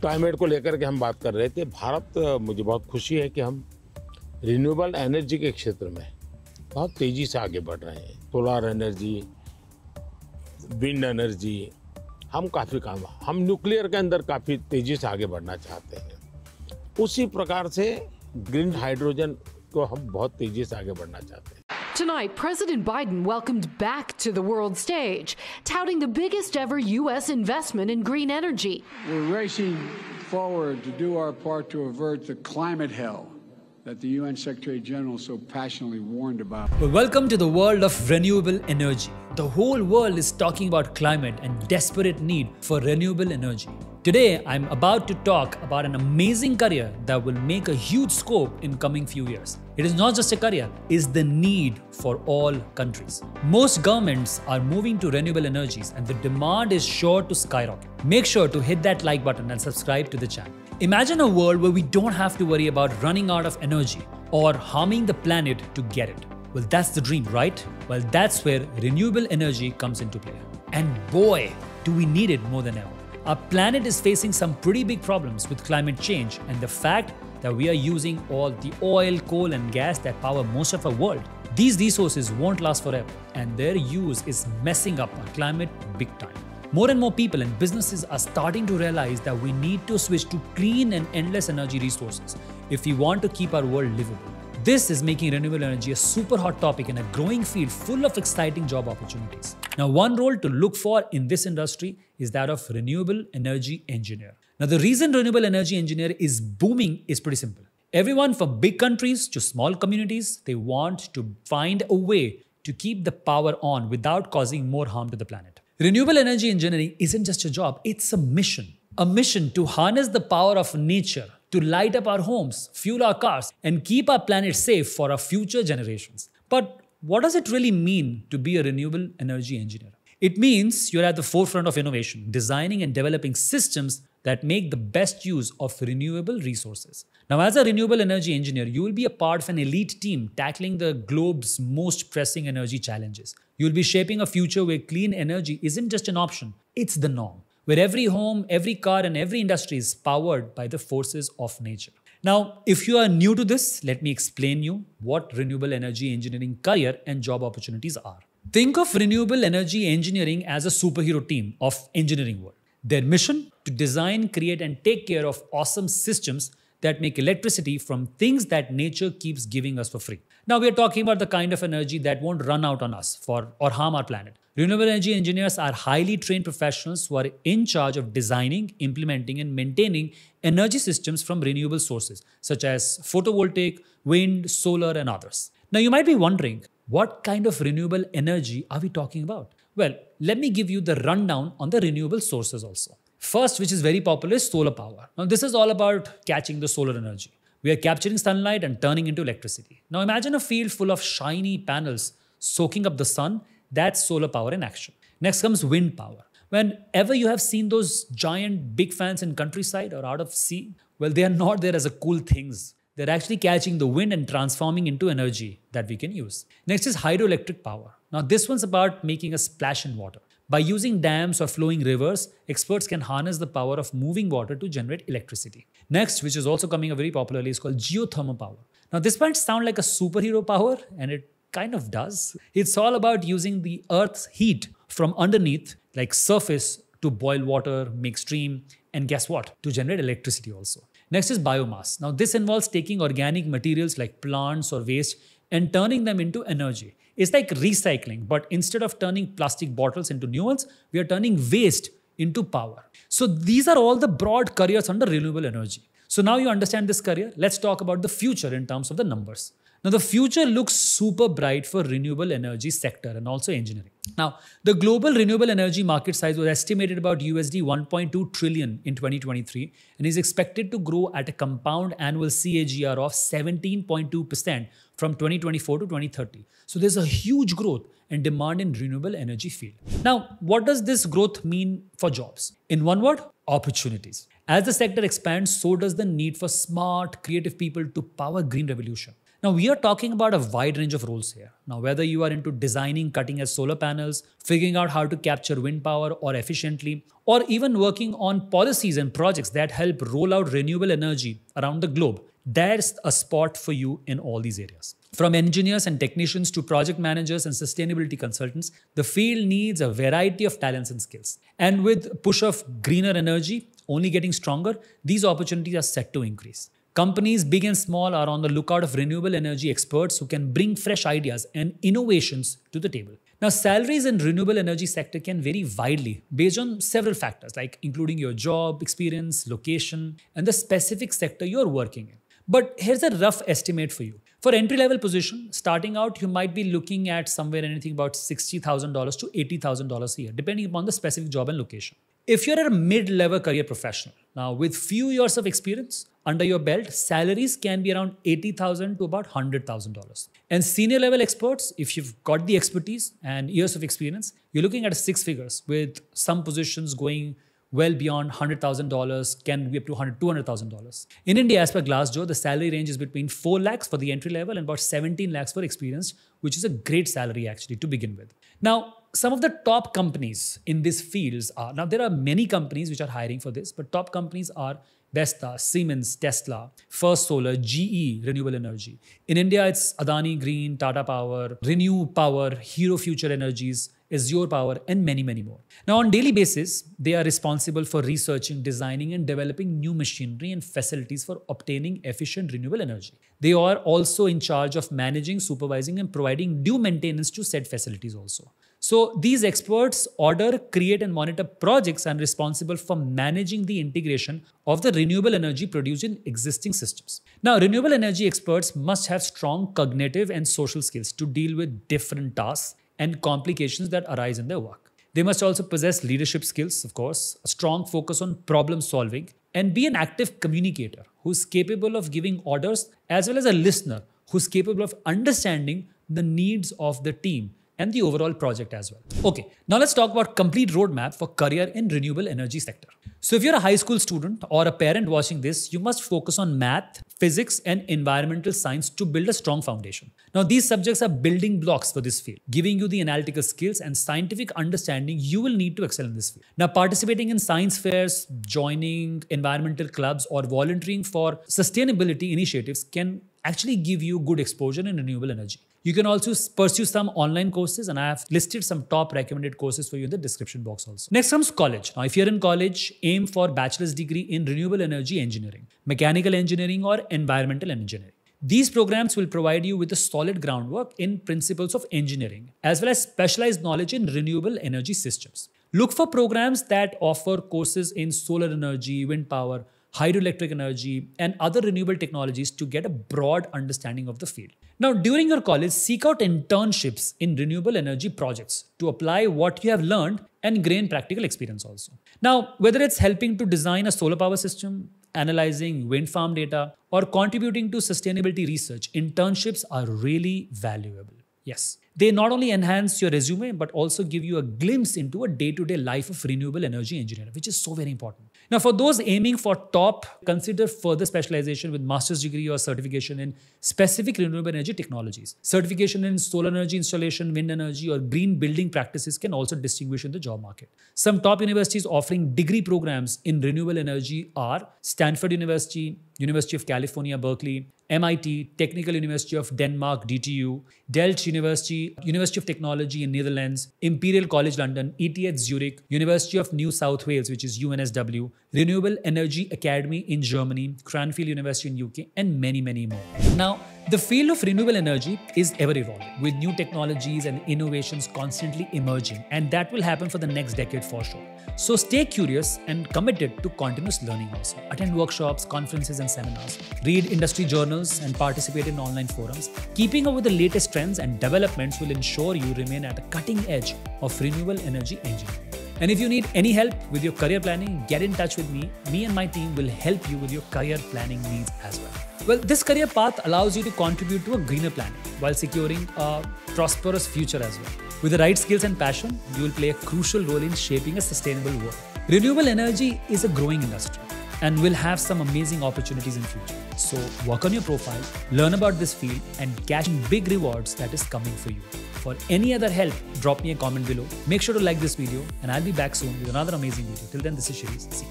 Climate को लेकर के हम बात कर रहे थे। भारत मुझे बहुत खुशी है कि हम रिन्यूएबल एनर्जी के क्षेत्र में बहुत तेज़ी से आगे बढ़ रहे हैं। सोलार एनर्जी विंड एनर्जी हम काफ़ी काम, हम न्यूक्लियर के अंदर काफ़ी तेज़ी से आगे बढ़ना चाहते हैं। उसी प्रकार से ग्रीन हाइड्रोजन को हम बहुत तेज़ी से आगे बढ़ना चाहते हैं। Tonight, President Biden welcomed back to the world stage, touting the biggest ever U.S. investment in green energy. We're racing forward to do our part to avert the climate hell that the UN Secretary General so passionately warned about. Well, welcome to the world of renewable energy. The whole world is talking about climate and desperate need for renewable energy. Today, I'm about to talk about an amazing career that will make a huge scope in coming few years. It is not just a career, it's the need for all countries. Most governments are moving to renewable energies and the demand is sure to skyrocket. Make sure to hit that like button and subscribe to the channel. Imagine a world where we don't have to worry about running out of energy or harming the planet to get it. Well, that's the dream, right? Well, that's where renewable energy comes into play. And boy, do we need it more than ever. Our planet is facing some pretty big problems with climate change and the fact that we are using all the oil, coal, and gas that power most of our world. These resources won't last forever, and their use is messing up our climate big time. More and more people and businesses are starting to realize that we need to switch to clean and endless energy resources if we want to keep our world livable. This is making renewable energy a super hot topic in a growing field full of exciting job opportunities. Now, one role to look for in this industry is that of renewable energy engineer. Now, the reason renewable energy engineer is booming is pretty simple. Everyone from big countries to small communities, they want to find a way to keep the power on without causing more harm to the planet. Renewable energy engineering isn't just a job, it's a mission. A mission to harness the power of nature to light up our homes, fuel our cars, and keep our planet safe for our future generations. But what does it really mean to be a renewable energy engineer? It means you're at the forefront of innovation, designing and developing systems that make the best use of renewable resources. Now, as a renewable energy engineer, you will be a part of an elite team tackling the globe's most pressing energy challenges. You'll be shaping a future where clean energy isn't just an option, it's the norm, where every home, every car, and every industry is powered by the forces of nature. Now, if you are new to this, let me explain you what renewable energy engineering career and job opportunities are. Think of renewable energy engineering as a superhero team of engineering world. Their mission to design, create and take care of awesome systems that make electricity from things that nature keeps giving us for free. Now we are talking about the kind of energy that won't run out on us for or harm our planet. Renewable energy engineers are highly trained professionals who are in charge of designing, implementing and maintaining energy systems from renewable sources such as photovoltaic, wind, solar and others. Now you might be wondering, what kind of renewable energy are we talking about? Well, let me give you the rundown on the renewable sources also. First, which is very popular, is solar power. Now, this is all about catching the solar energy. We are capturing sunlight and turning into electricity. Now, imagine a field full of shiny panels soaking up the sun. That's solar power in action. Next comes wind power. Whenever you have seen those giant big fans in countryside or out of sea, well, they are not there as a cool things. They're actually catching the wind and transforming into energy that we can use. Next is hydroelectric power. Now, this one's about making a splash in water. By using dams or flowing rivers, experts can harness the power of moving water to generate electricity. Next, which is also coming up very popularly, is called geothermal power. Now, this might sound like a superhero power, and it kind of does. It's all about using the Earth's heat from underneath, like surface, to boil water, make steam, and guess what? To generate electricity also. Next is biomass. Now, this involves taking organic materials like plants or waste and turning them into energy. It's like recycling, but instead of turning plastic bottles into new ones, we are turning waste into power. So, these are all the broad careers under renewable energy. So, now you understand this career. Let's talk about the future in terms of the numbers. Now, the future looks super bright for renewable energy sector and also engineering. Now, the global renewable energy market size was estimated about USD 1.2 trillion in 2023 and is expected to grow at a compound annual CAGR of 17.2% from 2024 to 2030. So there's a huge growth and demand in renewable energy field. Now, what does this growth mean for jobs? In one word, opportunities. As the sector expands, so does the need for smart, creative people to power green revolution. Now, we are talking about a wide range of roles here. Now, whether you are into designing cutting edge solar panels, figuring out how to capture wind power or efficiently, or even working on policies and projects that help roll out renewable energy around the globe, there's a spot for you in all these areas. From engineers and technicians to project managers and sustainability consultants, the field needs a variety of talents and skills. And with push of greener energy only getting stronger, these opportunities are set to increase. Companies big and small are on the lookout of renewable energy experts who can bring fresh ideas and innovations to the table. Now, salaries in renewable energy sector can vary widely based on several factors like including your job, experience, location, and the specific sector you're working in. But here's a rough estimate for you. For entry level position, starting out, you might be looking at somewhere anything about $60,000 to $80,000 a year, depending upon the specific job and location. If you're a mid-level career professional, now with few years of experience under your belt, salaries can be around 80,000 to about $100,000. And senior level experts, if you've got the expertise and years of experience, you're looking at six figures with some positions going well beyond $100,000, can be up to $100,000, $200,000. In India, as per Glassdoor, the salary range is between 4 lakhs for the entry level and about 17 lakhs for experience, which is a great salary actually to begin with. Now, some of the top companies in these fields are, now there are many companies which are hiring for this, but top companies are Vestas, Siemens, Tesla, First Solar, GE, Renewable Energy. In India, it's Adani Green, Tata Power, Renew Power, Hero Future Energies, Azure Power, and many, many more. Now, on daily basis, they are responsible for researching, designing, and developing new machinery and facilities for obtaining efficient renewable energy. They are also in charge of managing, supervising, and providing due maintenance to said facilities also. So these experts order, create, and monitor projects and responsible for managing the integration of the renewable energy produced in existing systems. Now, renewable energy experts must have strong cognitive and social skills to deal with different tasks and complications that arise in their work. They must also possess leadership skills, of course, a strong focus on problem solving, and be an active communicator who's capable of giving orders as well as a listener who's capable of understanding the needs of the team and the overall project as well. Okay, now let's talk about complete roadmap for career in renewable energy sector. So if you're a high school student or a parent watching this, you must focus on math, physics and environmental science to build a strong foundation. Now these subjects are building blocks for this field, giving you the analytical skills and scientific understanding you will need to excel in this field. Now participating in science fairs, joining environmental clubs or volunteering for sustainability initiatives can actually give you good exposure in renewable energy. You can also pursue some online courses, and I have listed some top recommended courses for you in the description box also. Next comes college. Now, if you're in college, aim for bachelor's degree in renewable energy engineering, mechanical engineering, or environmental engineering. These programs will provide you with a solid groundwork in principles of engineering, as well as specialized knowledge in renewable energy systems. Look for programs that offer courses in solar energy, wind power, hydroelectric energy, and other renewable technologies to get a broad understanding of the field. Now, during your college, seek out internships in renewable energy projects to apply what you have learned and gain practical experience also. Now, whether it's helping to design a solar power system, analyzing wind farm data, or contributing to sustainability research, internships are really valuable. Yes. They not only enhance your resume, but also give you a glimpse into a day to day life of renewable energy engineer, which is so very important. Now, for those aiming for top, consider further specialization with master's degree or certification in specific renewable energy technologies. Certification in solar energy installation, wind energy, or green building practices can also distinguish in the job market. Some top universities offering degree programs in renewable energy are Stanford University, University of California, Berkeley, MIT, Technical University of Denmark, DTU, Delft University, University of Technology in Netherlands, Imperial College London, ETH Zurich, University of New South Wales, which is UNSW, Renewable Energy Academy in Germany, Cranfield University in UK, and many, many more. Now, the field of renewable energy is ever evolving with new technologies and innovations constantly emerging, and that will happen for the next decade for sure. So stay curious and committed to continuous learning also. Attend workshops, conferences, and seminars. Read industry journals and participate in online forums. Keeping up with the latest trends and developments will ensure you remain at the cutting edge of renewable energy engineering. And if you need any help with your career planning, get in touch with me. Me and my team will help you with your career planning needs as well. Well, this career path allows you to contribute to a greener planet while securing a prosperous future as well. With the right skills and passion, you will play a crucial role in shaping a sustainable world. Renewable energy is a growing industry and will have some amazing opportunities in future. So work on your profile, learn about this field, and cash in big rewards that is coming for you. For any other help, drop me a comment below. Make sure to like this video, and I'll be back soon with another amazing video. Till then, this is Shirish. See.